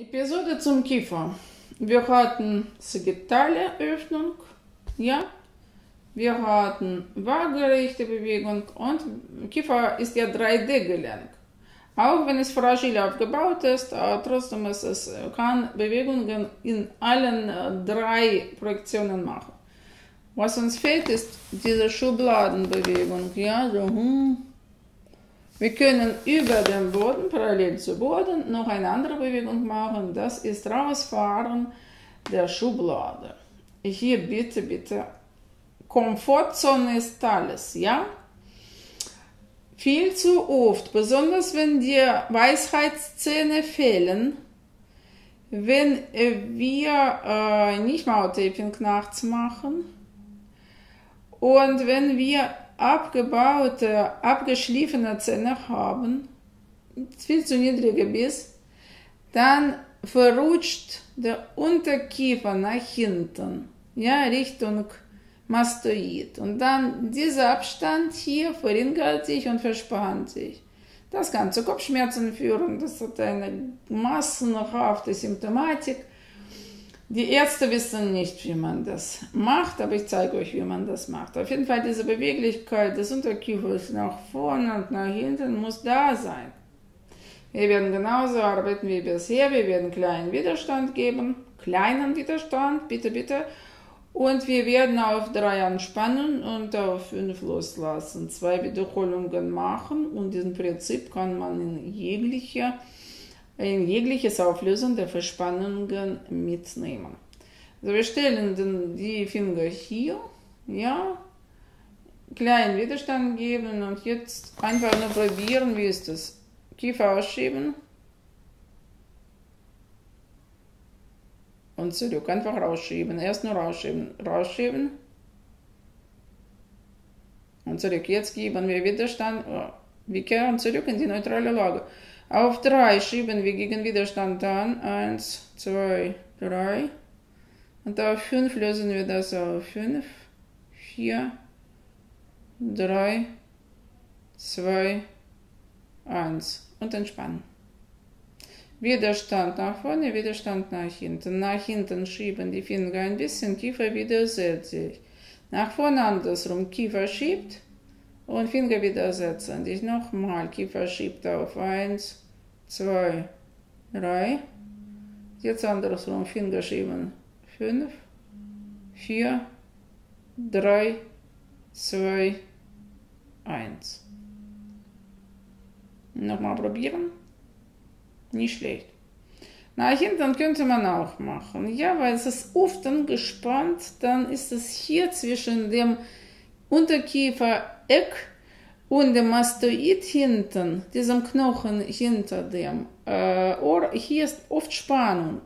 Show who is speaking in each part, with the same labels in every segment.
Speaker 1: Episode zum Kiefer. Wir hatten sagittale Öffnung, ja. Wir hatten waagerechte Bewegung und Kiefer ist ja 3D-Gelenk. Auch wenn es fragil aufgebaut ist, trotzdem ist es, kann Bewegungen in allen drei Projektionen machen. Was uns fehlt, ist diese Schubladenbewegung, ja, so, hm, wir können über den Boden, parallel zu Boden, noch eine andere Bewegung machen. Das ist rausfahren der Schublade. Hier bitte, bitte. Komfortzone ist alles, ja? Viel zu oft, besonders wenn die Weisheitszähne fehlen, wenn wir äh, nicht Maultaping nachts machen und wenn wir abgebaute, abgeschliffene Zähne haben, viel zu niedriger Biss, dann verrutscht der Unterkiefer nach hinten, ja, Richtung Mastoid. Und dann dieser Abstand hier verringert sich und verspannt sich. Das kann zu Kopfschmerzen führen, das hat eine massenhafte Symptomatik. Die Ärzte wissen nicht, wie man das macht, aber ich zeige euch, wie man das macht. Auf jeden Fall diese Beweglichkeit des Unterkiefers nach vorne und nach hinten muss da sein. Wir werden genauso arbeiten wie bisher. Wir werden kleinen Widerstand geben, kleinen Widerstand, bitte, bitte. Und wir werden auf drei anspannen und auf fünf loslassen. Zwei Wiederholungen machen und diesen Prinzip kann man in jeglicher jegliches Auflösen der Verspannungen mitnehmen. Also wir stellen den, die Finger hier, ja, kleinen Widerstand geben und jetzt einfach nur probieren, wie ist das. Kiefer ausschieben und zurück, einfach rausschieben. Erst nur rausschieben, rausschieben und zurück. Jetzt geben wir Widerstand, wir kehren zurück in die neutrale Lage. Auf 3 schieben wir gegen Widerstand an. 1, 2, 3. Und auf 5 lösen wir das auf 5, 4, 3, 2, 1 und entspannen. Widerstand nach vorne, Widerstand nach hinten. Nach hinten schieben die Finger ein bisschen, Kiefer widersetzt sich. Nach vorne andersrum, Kiefer schiebt und Finger widersetzen sich. Nochmal, Kiefer schiebt auf 1, 2, 3. Jetzt andersrum Finger schieben. 5, 4, 3, 2, 1. Nochmal probieren. Nicht schlecht. Nach hinten könnte man auch machen. Ja, weil es ist oft angespannt, dann ist es hier zwischen dem Unterkiefer-Eck und der Mastoid hinten, diesem Knochen hinter dem äh, Ohr, hier ist oft Spannung.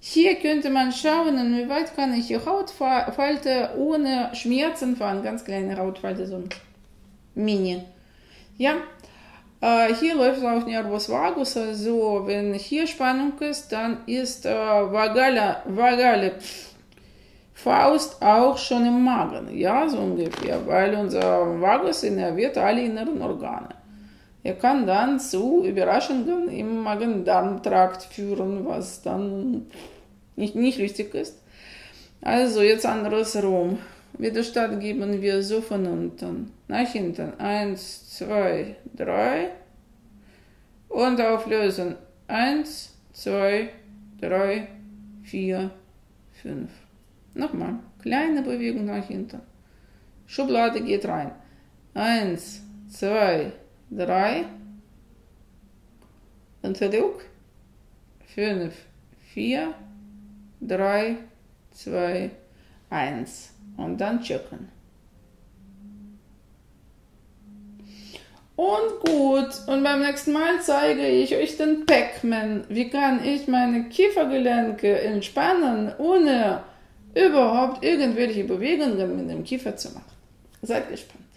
Speaker 1: Hier könnte man schauen, inwieweit kann ich die Hautfalte ohne Schmerzen fahren, ganz kleine Hautfalte, so ein Mini. Ja, äh, hier läuft auch Nervus vagus, also wenn hier Spannung ist, dann ist äh, vagale, vagale Faust auch schon im Magen, ja, so ungefähr, weil unser Vagus innerviert alle inneren Organe. Er kann dann zu Überraschungen im Magen-Darm-Trakt führen, was dann nicht, nicht richtig ist. Also jetzt andersrum. Widerstand geben wir so von unten nach hinten. Eins, zwei, drei. Und auflösen. Eins, zwei, drei, vier, fünf. Nochmal, kleine Bewegung nach hinten. Schublade geht rein. Eins, zwei, drei. Und zurück. Fünf, vier, drei, zwei, eins. Und dann checken. Und gut, und beim nächsten Mal zeige ich euch den Pac-Man. Wie kann ich meine Kiefergelenke entspannen, ohne überhaupt irgendwelche Bewegungen mit dem Kiefer zu machen. Seid gespannt.